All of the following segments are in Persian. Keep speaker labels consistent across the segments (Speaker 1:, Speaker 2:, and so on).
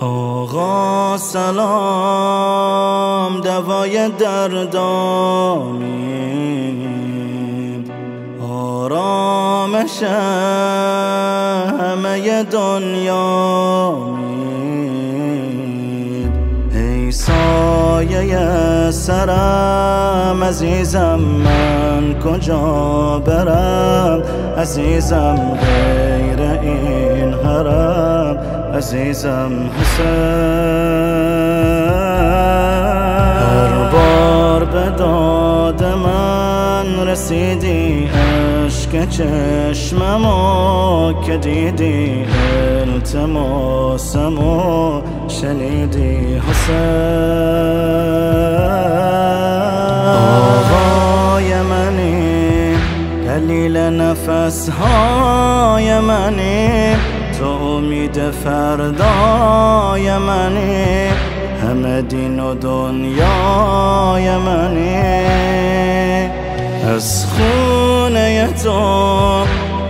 Speaker 1: آقا سلام دوای دردامید آرامش همه دنیا ای سایه سرم عزیزم من کجا برم؟ عزیزم غیر این حرم. عزیزم حسین. هر بار به داد من رسیدی عشق چشممو که دیدی التماسمو شنیدی حسین. آقای منی دلیل نفسهای منی. تو امید فردای منی. همه دین و دنیای منی. از خونه تو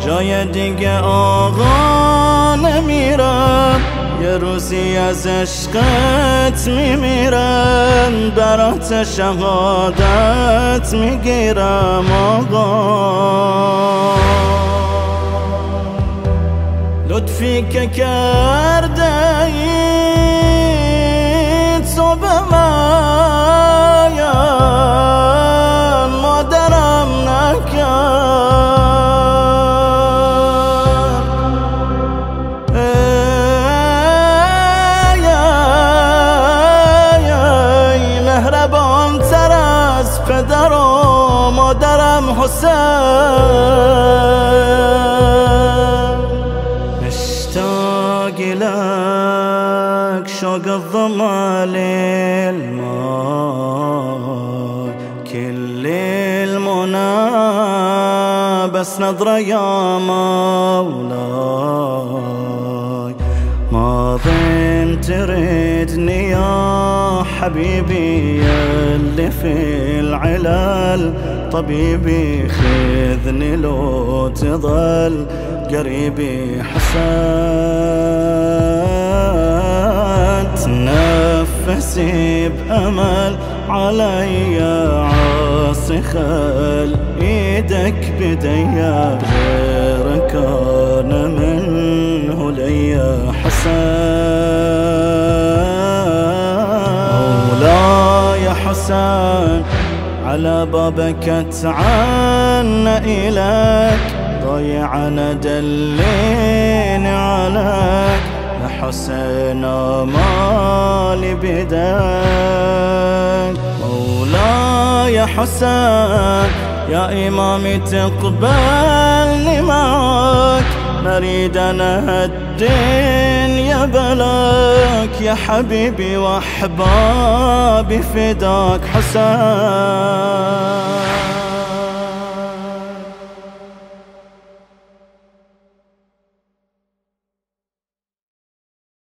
Speaker 1: جای دیگه آقا نمیرم. یه روزی از عشقت میمیرم. برات شهادت می‌گیرم آقا. لطفی که کرده ای تو به من مادرم نکرد ای مهربان تر از پدر و مادرم حسین. مشتاق لك شوق الظما للماء كل المنى بس نظرة يا مولاي. ما ظن تردني يا حبيبي اللي في العلل طبيبي خذني لو تظل. قريبي حسن تنفسي بأمل علي عاصي خل إيدك بديا غيرك أنا منه ليا حسن. مولاي حسن على بابك اتعنى إليك. ضيعنا دليني عليك يا حسين مالي بدك مولاي حسين يا إمامي تقبلني معك نريد أنا الدنيا بلاك يا حبيبي وأحبابي فداك حسين